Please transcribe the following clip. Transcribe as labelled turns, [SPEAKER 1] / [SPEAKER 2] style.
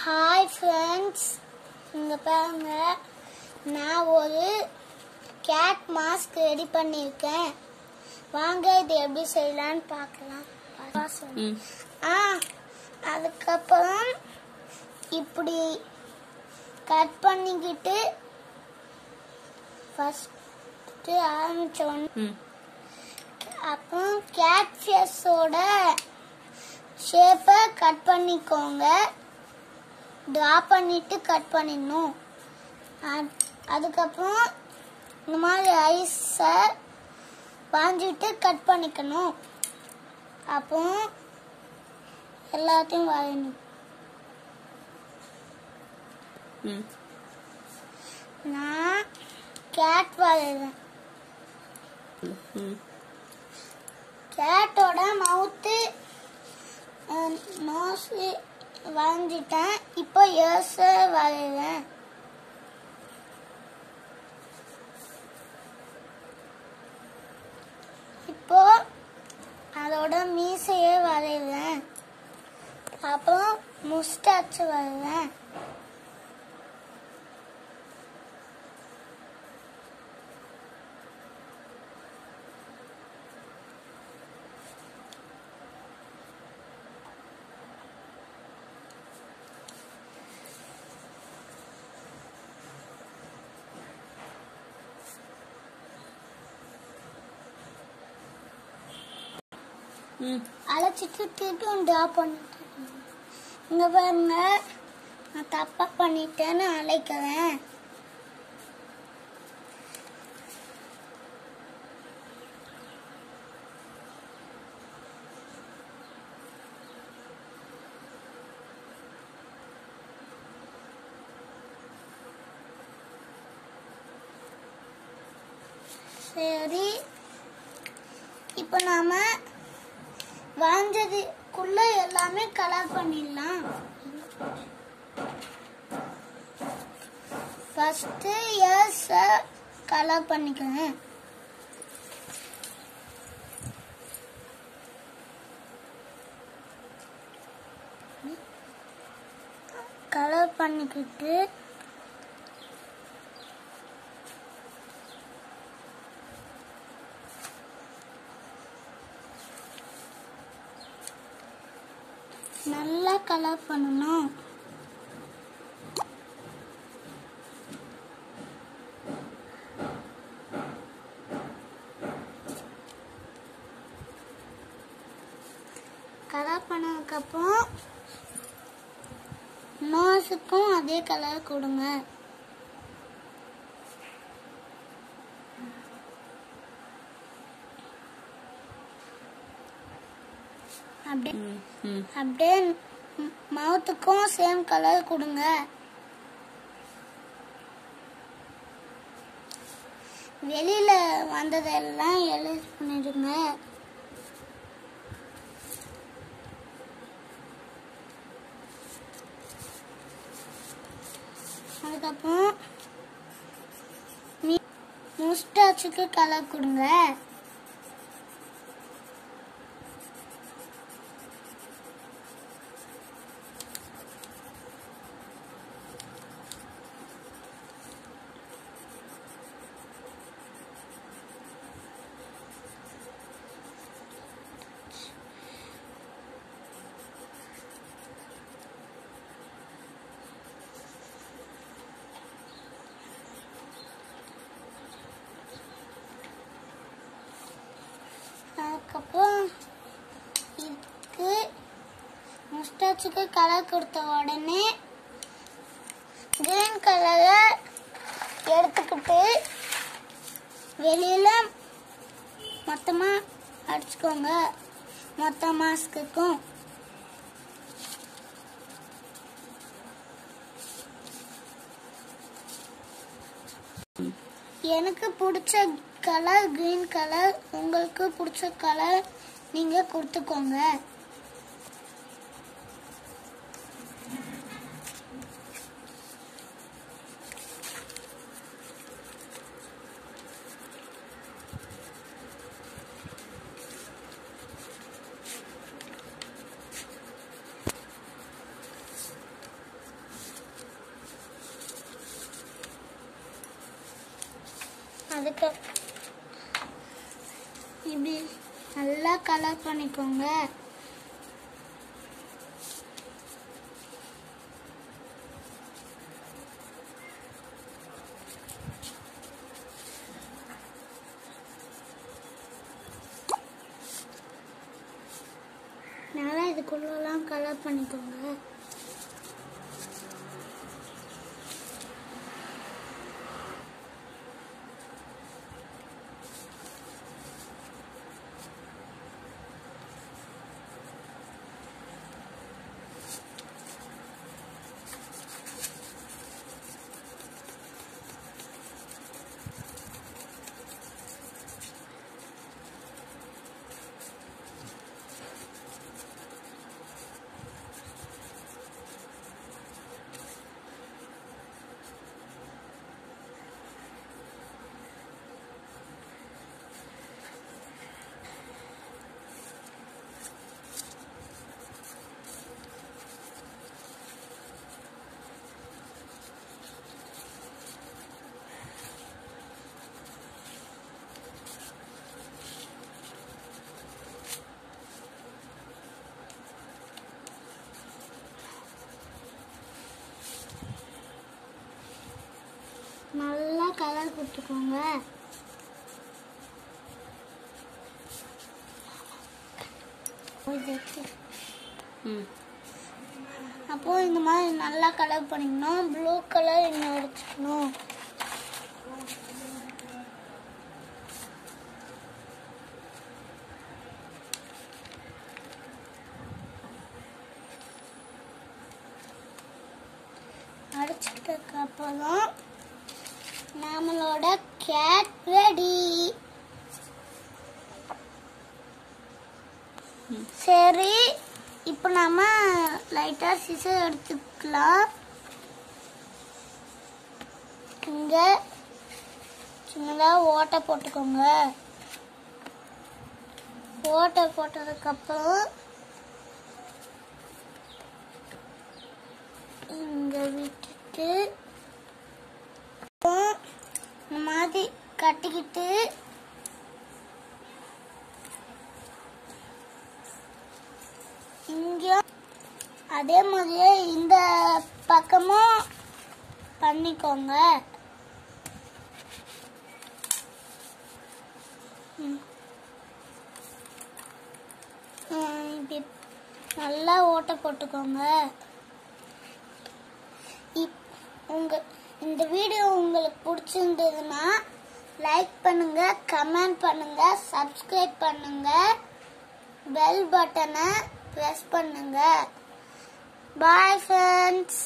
[SPEAKER 1] Hi friends இங்கே பாருங்க. நான் ஒரு கேட் மாஸ்க் ரெடி பண்ணியிருக்கேன். வாங்க இது எப்படி செய்யலான்னு பார்க்கலாம். ஆ அதுக்கப்புறம் இப்படி கட் பண்ணிக்கிட்டு ஃபஸ்ட்டு ஆரம்பித்தோன்னு அப்புறம் கேட் ஃபேஸோட ஷேப்பை கட் பண்ணிக்கோங்க. ட்ரா பண்ணிட்டு கட் பண்ணிடணும். அதுக்கப்புறம் இந்த மாதிரி ஐஸை வாஞ்சிட்டு கட் பண்ணிக்கணும். அப்புறம் எல்லாத்தையும் வரையணும் நான் கேட் வரைகிறேன் கேட்டோட மவுத்து நோஸு வரைஞ்சிட்டேன் இப்போ யோச வரைகிறேன் இப்போ அதோட மீசையை வரைகிறேன். அப்புறம் முஸ்டாச்சு வரைகிறேன். அழைச்சிட்டு திருப்பியும் ட்ரா பண்ணிட்டேன் இங்கே பாருங்க நான் தப்பாக பண்ணிட்டேன்னு அழைக்கிறேன். சரி. இப்போ நாம வாஞ்சதுக்குள்ள எல்லாமே கலர் பண்ணிடலாம். ஃபஸ்ட்டு எஸ் கலர் பண்ணிக்கிறேன் கலர் பண்ணிக்கிட்டு நல்லா கலர் பண்ணணும். கலர் பண்ணதுக்கப்புறம் நோஸுக்கும் அதே கலர் கொடுங்க. அப்படியே அப்படியே மவுத்துக்கும் சேம் கலர் கொடுங்க. வெளியில வந்ததெல்லாம் எழுதி பண்ணிடுங்க. அதுக்கப்புறம் முஸ்டாச்சுக்கு கலர் கொடுங்க. அதுக்கப்புறம் இதுக்கு முஸ்டாச்சுக்கு கலர் கொடுத்த உடனே கிரீன் கலரை எடுத்துக்கிட்டு வெளியில மொத்தமா அடிச்சுக்கோங்க. மொத்த மாஸ்க்குக்கும் எனக்கு பிடிச்ச கலர் க்ரீன் கலர் உங்களுக்கு பிடிச்ச கலர் நீங்கள் கொடுத்துக்கோங்க. அதுக்கு இப்படி நல்லா கலர் பண்ணிக்கோங்க. நல்லா இதுக்குள்ளெல்லாம் கலர் பண்ணிக்கோங்க நல்லா கலர் கொடுத்துக்கோங்க.
[SPEAKER 2] ம்.
[SPEAKER 1] அப்போ இந்த மாதிரி நல்லா கலர் பண்ணிக்கணும். ப்ளூ கலர் இன்னும் அடிச்சுக்கணும் அடிச்சதுக்கு அப்புறம் நம்மளோட கேட் ரெடி. சரி இப்போ நம்ம லைட்டா சிசர் எடுத்துக்கலாம். இங்க சின்னதா ஓட்டை போட்டுக்கோங்க. ஓட்டை போட்டதுக்கப்புறம் இங்க விட்டுட்டு அப்புறம் இந்த மாதிரி கட்டிக்கிட்டு இங்கேயும் அதே மாதிரியே இந்த பக்கமும் பண்ணிக்கோங்க. இப்படி நல்லா ஓட்டை போட்டுக்கோங்க. இப்- உங்க இந்த வீடியோ உங்களுக்கு பிடிச்சிருந்ததுன்னா லைக் பண்ணுங்க கமெண்ட் பண்ணுங்க சப்ஸ்கிரைப் பண்ணுங்க பெல் பட்டனை ப்ரெஸ் பண்ணுங்க. Bye friends